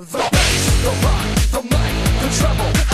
The bass, the rock, the mic, the treble.